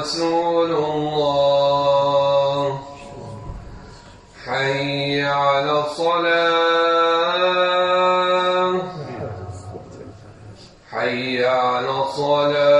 رسول الله. حي على الصلاة. حي على الصلاة.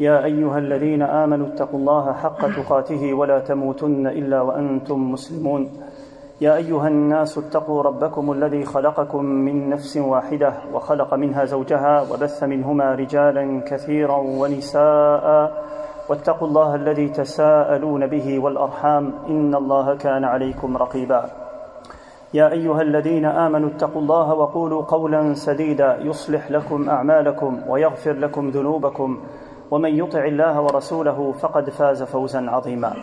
يا أيها الذين آمنوا اتقوا الله حق تقاته ولا تموتن إلا وأنتم مسلمون. يا أيها الناس اتقوا ربكم الذي خلقكم من نفس واحدة وخلق منها زوجها وبث منهما رجالا كثيرا ونساء. واتقوا الله الذي تساءلون به والأرحام. إن الله كان عليكم رقيبا. يا أيها الذين آمنوا اتقوا الله وقولوا قولا سديدا. يصلح لكم أعمالكم ويغفر لكم ذنوبكم. ومن يطع الله ورسوله فقد فاز فوزا عظيما.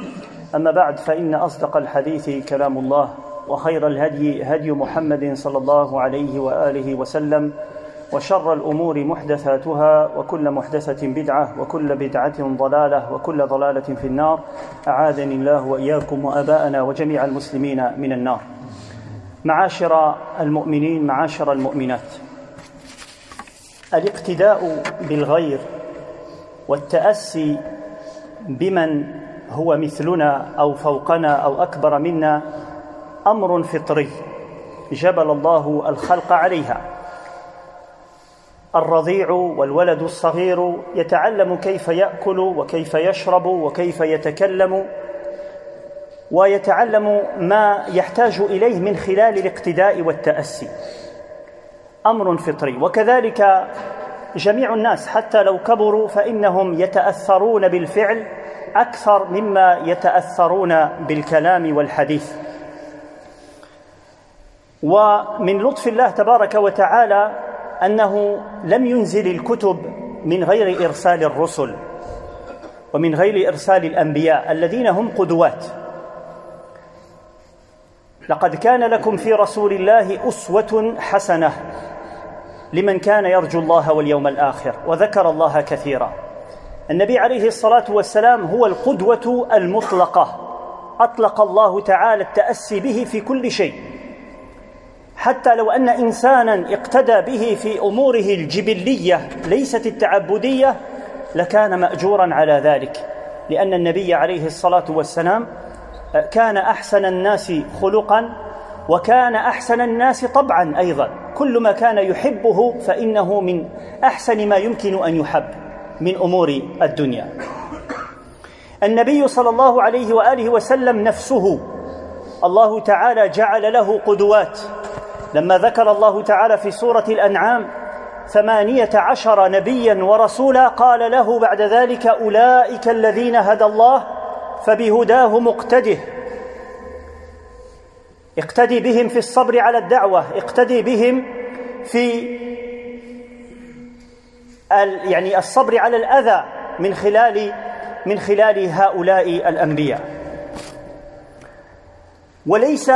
أما بعد فإن أصدق الحديث كلام الله وخير الهدي هدي محمد صلى الله عليه وآله وسلم وشر الأمور محدثاتها وكل محدثة بدعة وكل بدعة ضلالة وكل ضلالة في النار. أعاذني الله وإياكم وأباءنا وجميع المسلمين من النار. معاشر المؤمنين معاشر المؤمنات الاقتداء بالغير والتأسي بمن هو مثلنا أو فوقنا أو أكبر منا أمر فطري جبل الله الخلق عليها. الرضيع والولد الصغير يتعلم كيف يأكل وكيف يشرب وكيف يتكلم ويتعلم ما يحتاج إليه من خلال الاقتداء والتأسي. أمر فطري. وكذلك جميع الناس حتى لو كبروا فإنهم يتأثرون بالفعل أكثر مما يتأثرون بالكلام والحديث. ومن لطف الله تبارك وتعالى أنه لم ينزل الكتب من غير إرسال الرسل ومن غير إرسال الأنبياء الذين هم قدوات. لقد كان لكم في رسول الله أسوة حسنة لمن كان يرجو الله واليوم الآخر وذكر الله كثيرا. النبي عليه الصلاة والسلام هو القدوة المطلقة. أطلق الله تعالى التأسي به في كل شيء. حتى لو أن إنسانا اقتدى به في أموره الجبلية ليست التعبدية لكان مأجورا على ذلك. لأن النبي عليه الصلاة والسلام كان أحسن الناس خلقا وكان أحسن الناس طبعا أيضا. كل ما كان يحبه فإنه من أحسن ما يمكن أن يحب من أمور الدنيا. النبي صلى الله عليه وآله وسلم نفسه الله تعالى جعل له قدوات. لما ذكر الله تعالى في سورة الأنعام ثمانية عشر نبيا ورسولا قال له بعد ذلك أولئك الذين هدى الله فبهداه مقتده. اقتدي بهم في الصبر على الدعوة اقتدي بهم في يعني الصبر على الأذى من خلال من خلال هؤلاء الأنبياء. وليس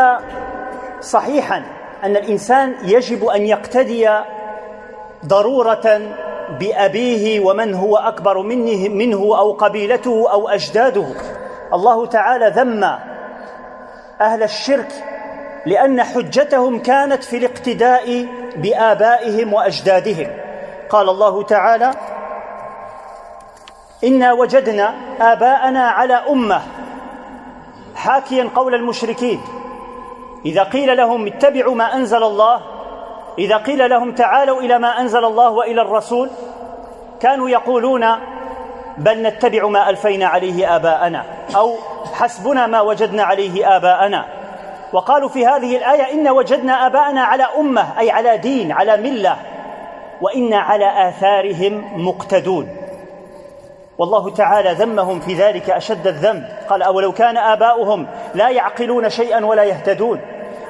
صحيحا أن الإنسان يجب أن يقتدي ضرورة بأبيه ومن هو أكبر منه, منه أو قبيلته أو أجداده. الله تعالى ذم أهل الشرك لأن حجتهم كانت في الاقتداء بآبائهم وأجدادهم. قال الله تعالى إنا وجدنا آباءنا على أمة. حاكيا قول المشركين إذا قيل لهم اتبعوا ما أنزل الله إذا قيل لهم تعالوا إلى ما أنزل الله وإلى الرسول كانوا يقولون بل نتبع ما ألفينا عليه آباءنا أو حسبنا ما وجدنا عليه آباءنا. وقالوا في هذه الآية إن وجدنا آباءنا على أمة أي على دين على ملة وإنا على آثارهم مقتدون. والله تعالى ذمهم في ذلك أشد الذم قال أولو كان آباؤهم لا يعقلون شيئا ولا يهتدون.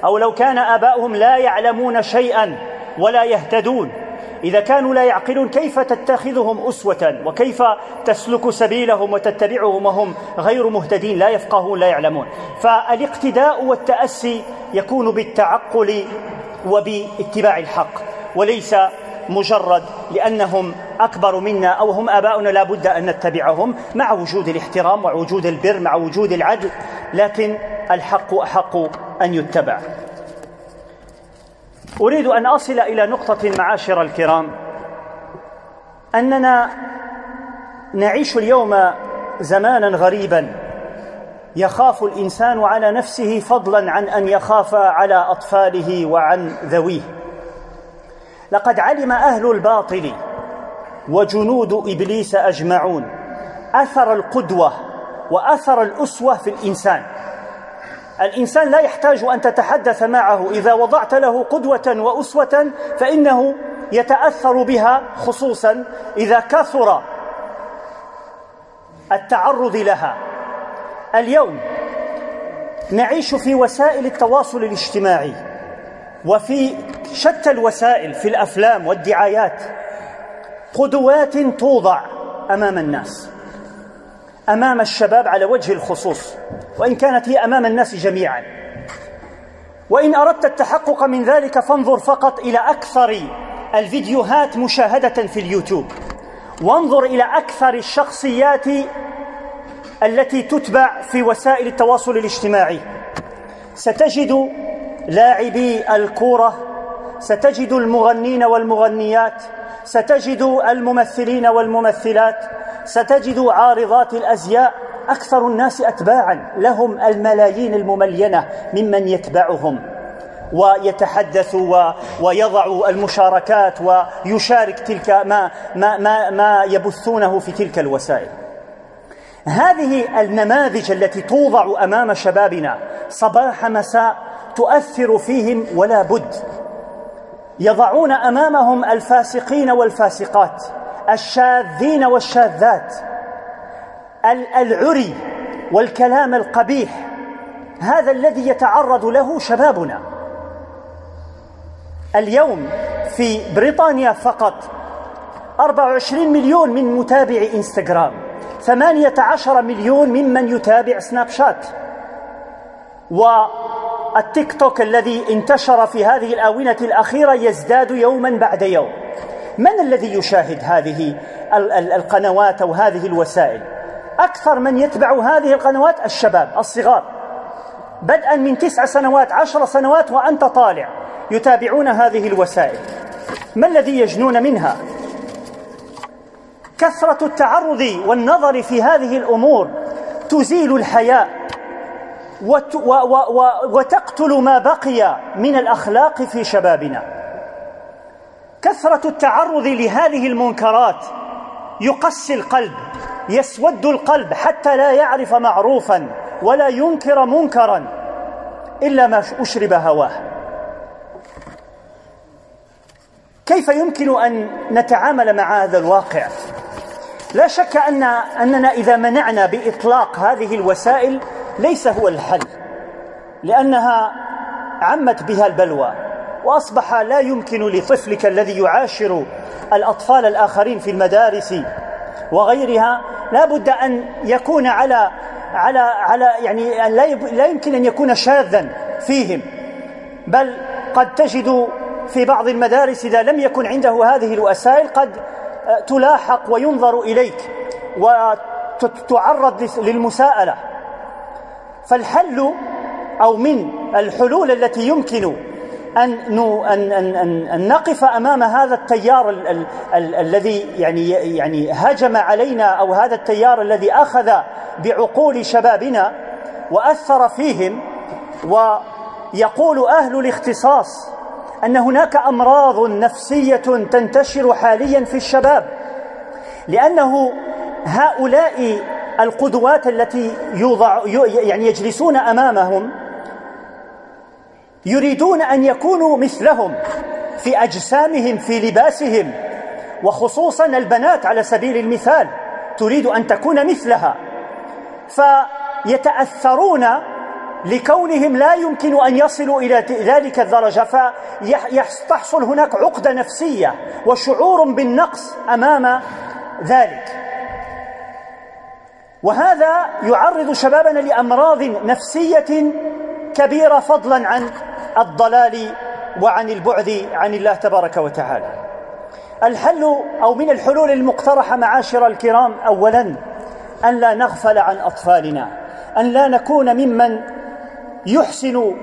أو لو كان آباؤهم لا يعلمون شيئا ولا يهتدون. إذا كانوا لا يعقلون كيف تتخذهم أسوة وكيف تسلك سبيلهم وتتبعهم وهم غير مهتدين لا يفقهون لا يعلمون. فالاقتداء والتأسي يكون بالتعقل وباتباع الحق وليس مجرد لأنهم أكبر منا أو هم آباؤنا لا بد أن نتبعهم مع وجود الاحترام مع وجود البر مع وجود العدل لكن الحق أحق أن يتبع. أريد أن أصل إلى نقطة معاشر الكرام. أننا نعيش اليوم زمانا غريبا. يخاف الإنسان على نفسه فضلا عن أن يخاف على أطفاله وعن ذويه. لقد علم أهل الباطل وجنود إبليس أجمعون أثر القدوة وأثر الأسوة في الإنسان. الإنسان لا يحتاج أن تتحدث معه. إذا وضعت له قدوة وأسوة فإنه يتأثر بها خصوصا إذا كثر التعرض لها. اليوم نعيش في وسائل التواصل الاجتماعي وفي شتى الوسائل في الأفلام والدعايات قدوات توضع أمام الناس. أمام الشباب على وجه الخصوص وإن كانت هي أمام الناس جميعا. وإن أردت التحقق من ذلك فانظر فقط إلى أكثر الفيديوهات مشاهدة في اليوتيوب. وانظر إلى أكثر الشخصيات التي تتبع في وسائل التواصل الاجتماعي. ستجد لاعبي الكورة ستجد المغنين والمغنيات ستجد الممثلين والممثلات ستجد عارضات الأزياء أكثر الناس اتباعا. لهم الملايين المملينة ممن يتبعهم ويتحدث و ويضع المشاركات ويشارك تلك ما ما ما, ما يبثونه في تلك الوسائل. هذه النماذج التي توضع أمام شبابنا صباح مساء تؤثر فيهم ولا بد. يضعون أمامهم الفاسقين والفاسقات. الشاذين والشاذات العري والكلام القبيح هذا الذي يتعرض له شبابنا. اليوم في بريطانيا فقط 24 مليون من متابعي إنستغرام 18 مليون ممن يتابع سناب شات. والتيك توك الذي انتشر في هذه الآونة الأخيرة يزداد يوما بعد يوم. من الذي يشاهد هذه القنوات أو هذه الوسائل؟ أكثر من يتبع هذه القنوات الشباب الصغار. بدءا من تسع سنوات عشر سنوات وأنت طالع. يتابعون هذه الوسائل. ما الذي يجنون منها؟ كثرة التعرض والنظر في هذه الأمور تزيل الحياء وتقتل ما بقي من الأخلاق في شبابنا. كثرة التعرض لهذه المنكرات يقسي القلب يسود القلب حتى لا يعرف معروفا ولا ينكر منكرا إلا ما أشرب هواه. كيف يمكن أن نتعامل مع هذا الواقع؟ لا شك أن أننا إذا منعنا بإطلاق هذه الوسائل ليس هو الحل لأنها عمت بها البلوى. وأصبح لا يمكن لطفلك الذي يعاشر الأطفال الآخرين في المدارس وغيرها لا بد أن يكون على على على يعني لا لا يمكن أن يكون شاذا فيهم. بل قد تجد في بعض المدارس إذا لم يكن عنده هذه الوسائل قد تلاحق وينظر إليك وتعرض للمساءلة. فالحل أو من الحلول التي يمكن أن أن أن أن نقف أمام هذا التيار ال ال ال الذي يعني يعني هجم علينا أو هذا التيار الذي أخذ بعقول شبابنا وأثر فيهم ويقول أهل الاختصاص أن هناك أمراض نفسية تنتشر حاليا في الشباب لأنه هؤلاء القدوات التي يوضع يعني يجلسون أمامهم يريدون أن يكونوا مثلهم في أجسامهم في لباسهم. وخصوصا البنات على سبيل المثال تريد أن تكون مثلها. فيتأثرون لكونهم لا يمكن أن يصلوا إلى ذلك الدرجة. فتحصل هناك عقدة نفسية وشعور بالنقص أمام ذلك. وهذا يعرض شبابنا لأمراض نفسية كبيرة فضلا عن الضلال وعن البعد عن الله تبارك وتعالى. الحل أو من الحلول المقترحة معاشر الكرام أولا أن لا نغفل عن أطفالنا أن لا نكون ممن يحسن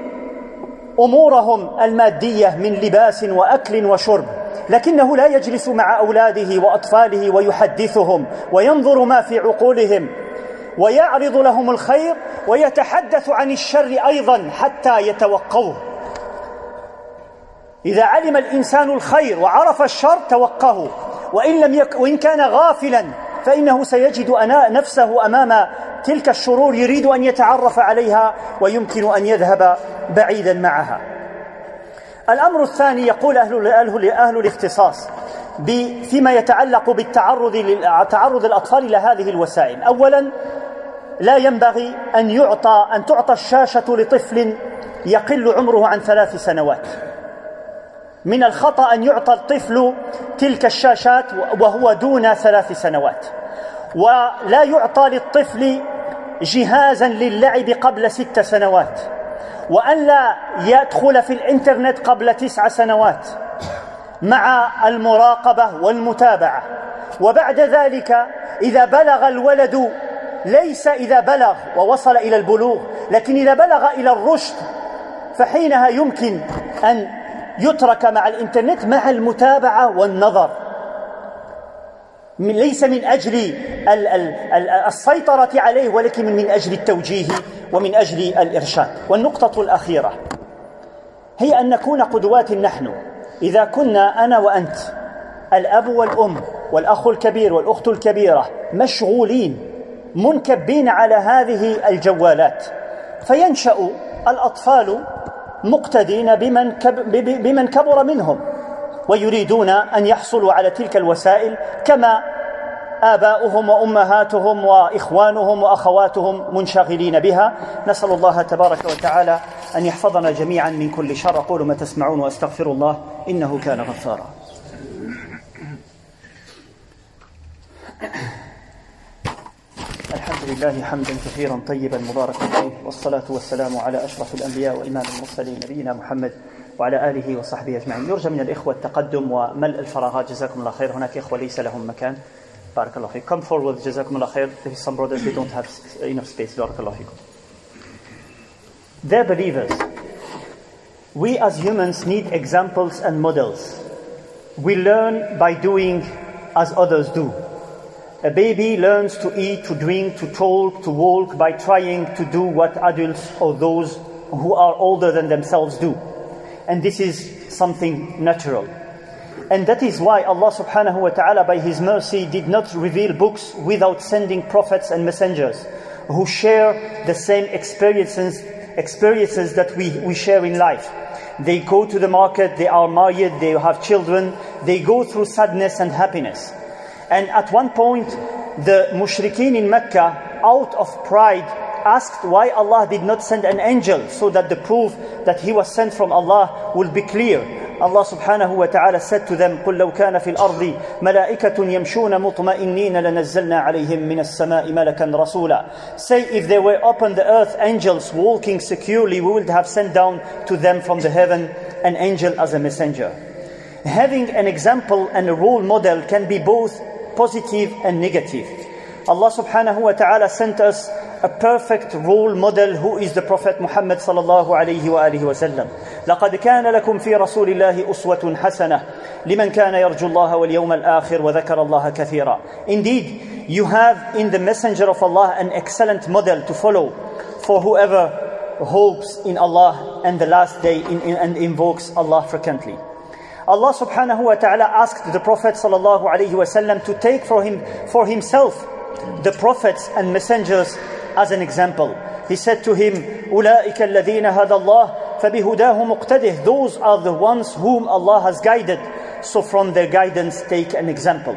أمورهم المادية من لباس وأكل وشرب لكنه لا يجلس مع أولاده وأطفاله ويحدثهم وينظر ما في عقولهم ويعرض لهم الخير ويتحدث عن الشر أيضا حتى يتوقوه. إذا علم الإنسان الخير وعرف الشر توقه وإن لم يك وإن كان غافلا فإنه سيجد أنا نفسه أمام تلك الشرور يريد أن يتعرف عليها ويمكن أن يذهب بعيدا معها. الأمر الثاني يقول أهل, أهل, أهل الاختصاص فيما يتعلق بالتعرض تعرض الأطفال إلى هذه الوسائل. أولا لا ينبغي أن يعطى أن تعطى الشاشة لطفل يقل عمره عن ثلاث سنوات. من الخطأ أن يعطى الطفل تلك الشاشات وهو دون ثلاث سنوات. ولا يعطى للطفل جهازا للعب قبل ست سنوات. وأن لا يدخل في الإنترنت قبل تسع سنوات مع المراقبة والمتابعة. وبعد ذلك إذا بلغ الولد ليس إذا بلغ ووصل إلى البلوغ لكن إذا بلغ إلى الرشد فحينها يمكن أن يترك مع الإنترنت مع المتابعة والنظر. من ليس من أجل السيطرة عليه ولكن من أجل التوجيه ومن أجل الإرشاد. والنقطة الأخيرة هي أن نكون قدوات نحن. إذا كنا أنا وأنت الأب والأم والأخ الكبير والأخت الكبيرة مشغولين منكبين على هذه الجوالات فينشأ الأطفال مقتدين بمن, بمن كبر منهم ويريدون أن يحصلوا على تلك الوسائل كما آباؤهم وأمهاتهم وإخوانهم وأخواتهم منشغلين بها. نسأل الله تبارك وتعالى أن يحفظنا جميعا من كل شر. أقول ما تسمعون وأستغفر الله إنه كان غفارا. الحمد لله حمدا كثيرا طيبا مباركا فيه والصلاة والسلام على أشرف الأنبياء وإمام المرسلين نبينا محمد وعلى آله وصحبه أجمعين. يرجى من الإخوة التقدم وملء الفراغات. جزاكم الله خير. هناك إخوة ليس لهم مكان. بارك الله فيك. Come forward. جزاكم الله خير. There is some brothers they don't have enough space. بارك الله فيكم. They're believers we as humans need examples and models. We learn by doing as others do. A baby learns to eat, to drink, to talk, to walk by trying to do what adults or those who are older than themselves do and this is something natural. And that is why Allah subhanahu wa ta'ala, by His mercy, did not reveal books without sending prophets and messengers who share the same experiences, experiences that we, we share in life. They go to the market, they are married, they have children, they go through sadness and happiness. And at one point, the mushrikeen in Mecca, out of pride, asked why Allah did not send an angel so that the proof that he was sent from Allah will be clear. Allah subhanahu wa ta'ala said to them, قُلْ لَوْ كَانَ فِي الْأَرْضِ مَلَائِكَةٌ يَمْشُونَ مُطْمَئِنِّينَ لَنَزَّلْنَا عَلَيْهِمْ مِنَ السَّمَاءِ مَلَكًا رَسُولًا Say, if they were upon the earth angels walking securely, we would have sent down to them from the heaven an angel as a messenger. Having an example and a role model can be both positive and negative. Allah subhanahu wa ta'ala sent us a perfect role model who is the Prophet Muhammad sallallahu alayhi wa alihi wa sallam. لقد كان لكم في رسول الله أسوة حسنة لمن كان يرجو الله واليوم الآخر وذكر الله كثيرا. Indeed, you have in the messenger of Allah an excellent model to follow for whoever hopes in Allah and the last day in, in, and invokes Allah frequently. Allah subhanahu wa ta'ala asked the Prophet sallallahu alayhi wa sallam to take for him for himself the prophets and messengers as an example. He said to him, أولئك الذين هدى الله فبهداه مقتده. Those are the ones whom Allah has guided. So from their guidance take an example.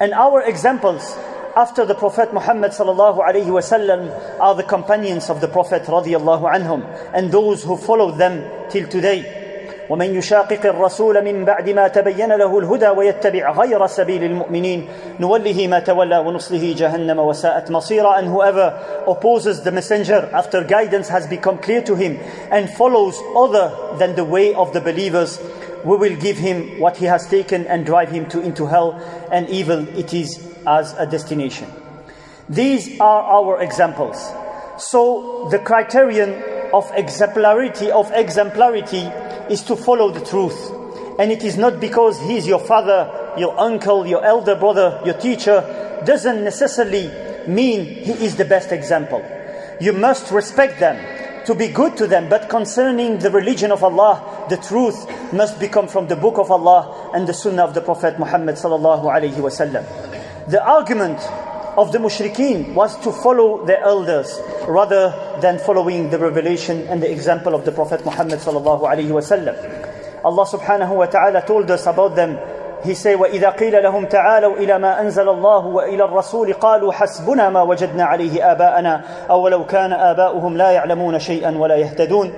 And our examples after the Prophet Muhammad sallallahu alayhi wasallam are the companions of the Prophet radiallahu anhum and those who followed them till today. ومن يشاقق الرسول من بعد ما تبين له الهدى ويتبع غير سبيل المؤمنين نوله ما تولى ونصله جهنم وساءت مصيرا and whoever opposes the messenger after guidance has become clear to him and follows other than the way of the believers we will give him what he has taken and drive him to into hell and evil it is as a destination these are our examples so the criterion of exemplarity of exemplarity is to follow the truth. And it is not because he is your father, your uncle, your elder brother, your teacher, doesn't necessarily mean he is the best example. You must respect them, to be good to them, but concerning the religion of Allah, the truth must become from the book of Allah and the sunnah of the Prophet Muhammad. The argument of the mushrikeen was to follow their elders rather than following the revelation and the example of the Prophet Muhammad sallallahu alaihi wasallam. Allah subhanahu wa ta'ala told us about them. He said, وَإِذَا قِيلَ لَهُمْ تَعَالَوْا إِلَى مَا أَنزَلَ اللَّهُ وَإِلَى الرَّسُولِ قَالُوا حَسْبُنَا مَا وَجَدْنَا عَلَيْهِ آبَاءَنَا أَوْ لَوْ كَانَ آبَاؤُهُمْ لَا يَعْلَمُونَ شَيْئًا وَلَا يَهْتَدُونَ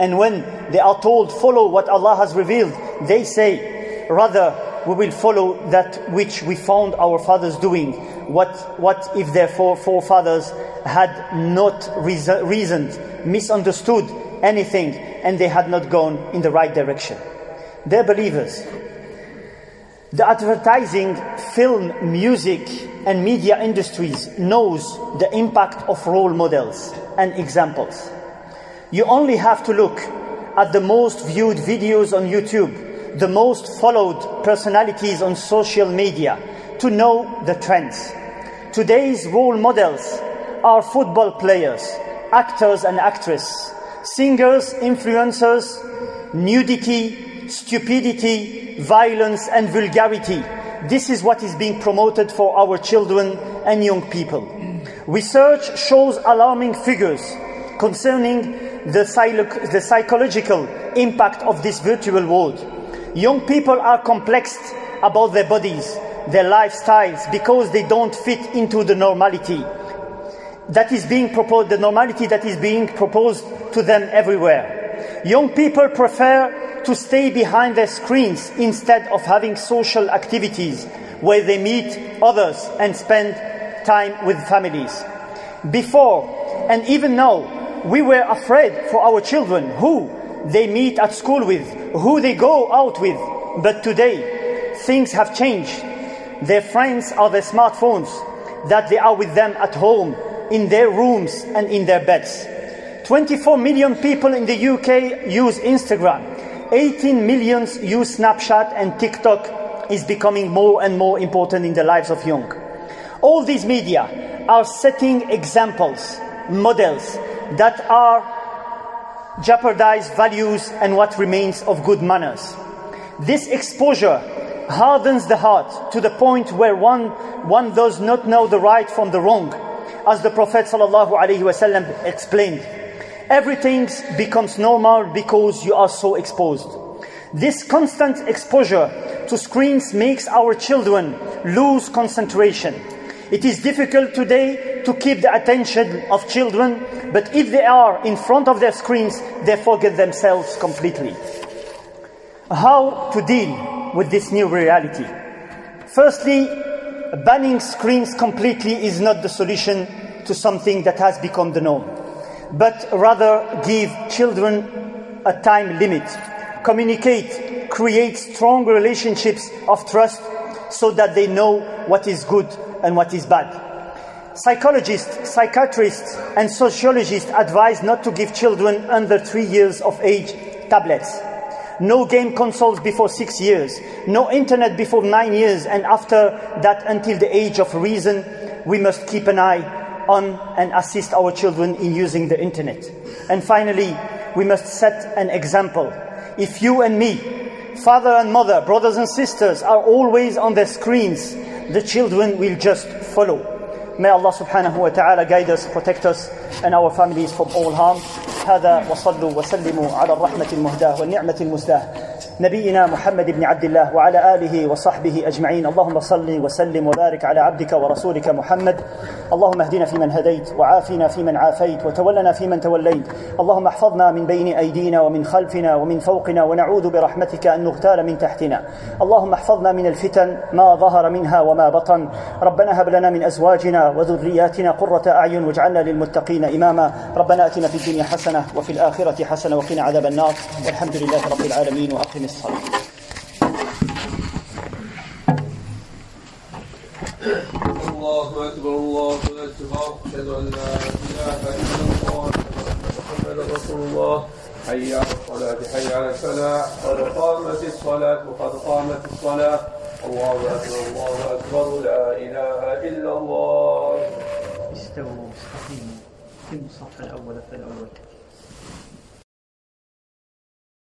And when they are told, follow what Allah has revealed, they say, rather, we will follow that which we found our fathers doing what, what if their forefathers had not reasoned, misunderstood anything, and they had not gone in the right direction? They're believers. The advertising, film, music, and media industries knows the impact of role models and examples. You only have to look at the most viewed videos on YouTube, the most followed personalities on social media, to know the trends. Today's role models are football players, actors and actresses, singers, influencers, nudity, stupidity, violence and vulgarity. This is what is being promoted for our children and young people. Research shows alarming figures concerning the, the psychological impact of this virtual world. Young people are complexed about their bodies, their lifestyles, because they don't fit into the normality that is being proposed, the normality that is being proposed to them everywhere. Young people prefer to stay behind their screens instead of having social activities where they meet others and spend time with families. Before, and even now, we were afraid for our children who they meet at school with, who they go out with. But today, things have changed. Their friends are their smartphones, that they are with them at home, in their rooms, and in their beds. 24 million people in the UK use Instagram. 18 million use Snapchat, and TikTok is becoming more and more important in the lives of young. All these media are setting examples, models that are jeopardize values and what remains of good manners. This exposure hardens the heart to the point where one, one does not know the right from the wrong. As the Prophet ﷺ explained, everything becomes normal because you are so exposed. This constant exposure to screens makes our children lose concentration. It is difficult today to keep the attention of children, but if they are in front of their screens, they forget themselves completely. How to deal with this new reality. Firstly, banning screens completely is not the solution to something that has become the norm, but rather give children a time limit, communicate create strong relationships of trust so that they know what is good and what is bad. Psychologists, psychiatrists, and sociologists advise not to give children under three years of age tablets. No game consoles before six years. No internet before nine years. And after that, until the age of reason, we must keep an eye on and assist our children in using the internet. And finally, we must set an example. If you and me, father and mother, brothers and sisters, are always on their screens, the children will just follow. May Allah subhanahu wa ta'ala guide us, protect us and our families from all harm. هذا وصلوا وسلموا على الرحمة المهداة والنعمة المسداة نبينا محمد بن عبد الله وعلى آله وصحبه أجمعين. اللهم صل وسلم وبارك على عبدك ورسولك محمد. اللهم اهدنا فيمن هديت وعافنا فيمن عافيت وتولنا فيمن توليت. اللهم احفظنا من بين أيدينا ومن خلفنا ومن فوقنا ونعوذ برحمتك أن نغتال من تحتنا. اللهم احفظنا من الفتن ما ظهر منها وما بطن. ربنا هب لنا من أزواجنا وذرياتنا قرة أعين واجعلنا للمتقين إماما. ربنا أتنا في الدنيا حسنة وفي الآخرة حسنة وقنا عذاب النار. والحمد لله رب العالمين. وأقم الصلاة. الله أكبر الله أكبر. أشهد أن لا إله إلا الله أشهد أن محمدا رسول الله. حي على الصلاة حي على الفلاح. قد قامت الصلاة وقد قامت الصلاة. الله أكبر الله أكبر. لا إله إلا الله. استووا استقيموا. في الصف الأول فالأول.